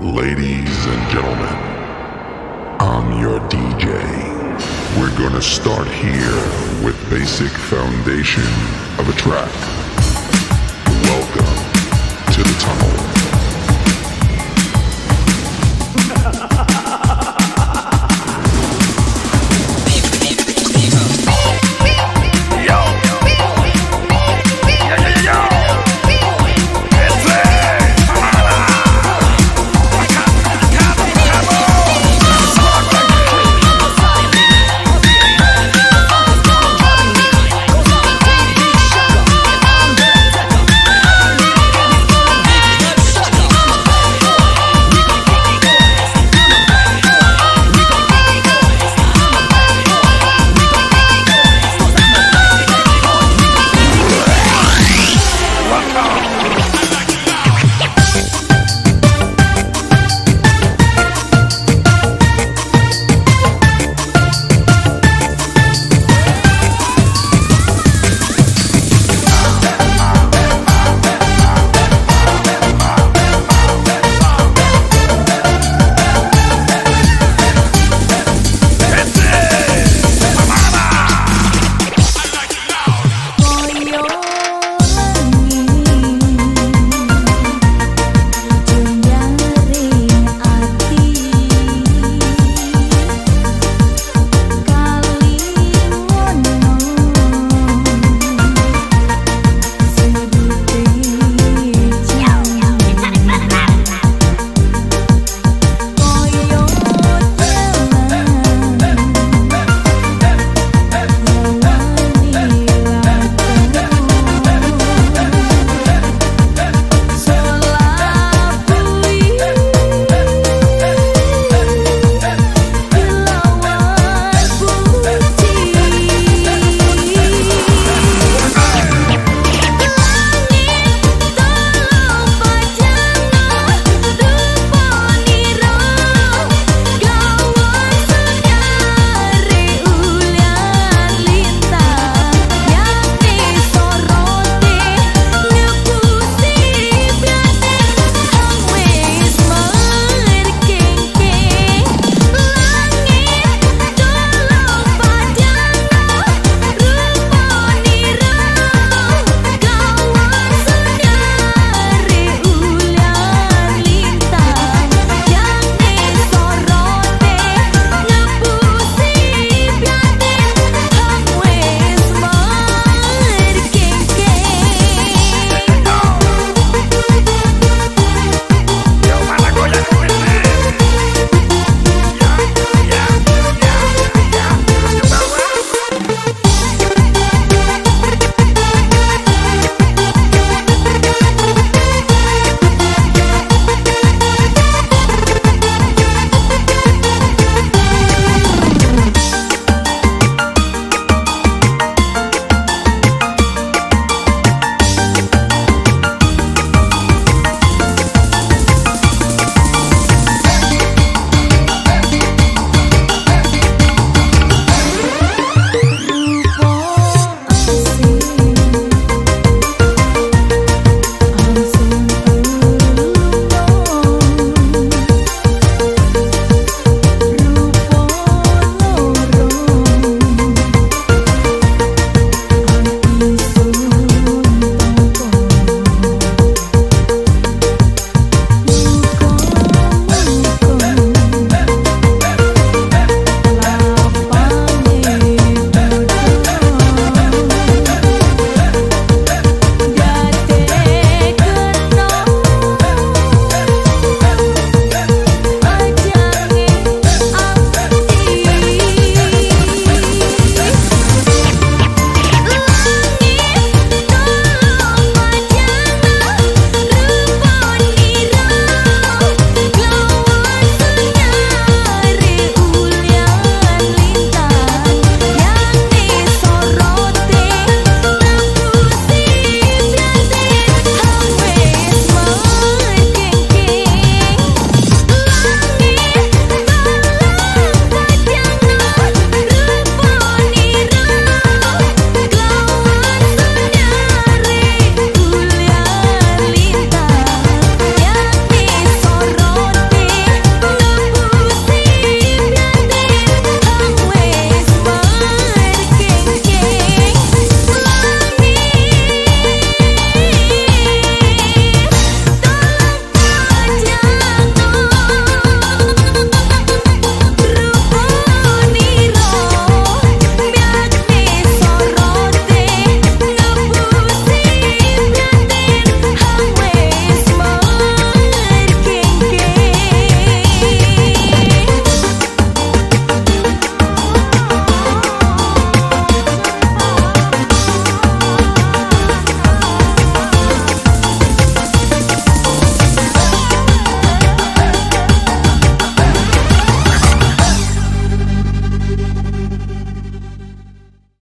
Ladies and gentlemen, I'm your DJ. We're gonna start here with basic foundation of a track.